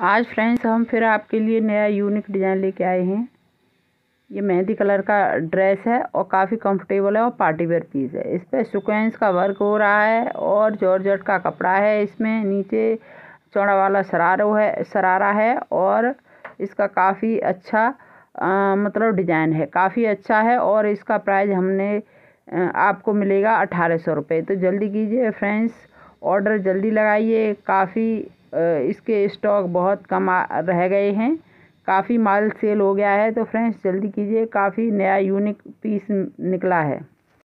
आज फ्रेंड्स हम फिर आपके लिए नया यूनिक डिज़ाइन लेके आए हैं। ये मेहंदी कलर का ड्रेस है और काफ़ी कंफर्टेबल है और पार्टी वेयर पीस है। इस पर सिक्वेंस का वर्क हो रहा है और जॉर्जेट का कपड़ा है इसमें। नीचे चौड़ा वाला सरारो है सरारा है और इसका काफ़ी अच्छा आ, मतलब डिज़ाइन है। काफ़ी अच्छा है और इसका प्राइस हमने आपको मिलेगा अठारह सौ रुपये तो जल्दी कीजिए फ्रेंड्स ऑर्डर जल्दी लगाइए। काफ़ी इसके स्टॉक बहुत कम रह गए हैं। काफ़ी माल सेल हो गया है। तो फ्रेंड्स जल्दी कीजिए। काफ़ी नया यूनिक पीस निकला है।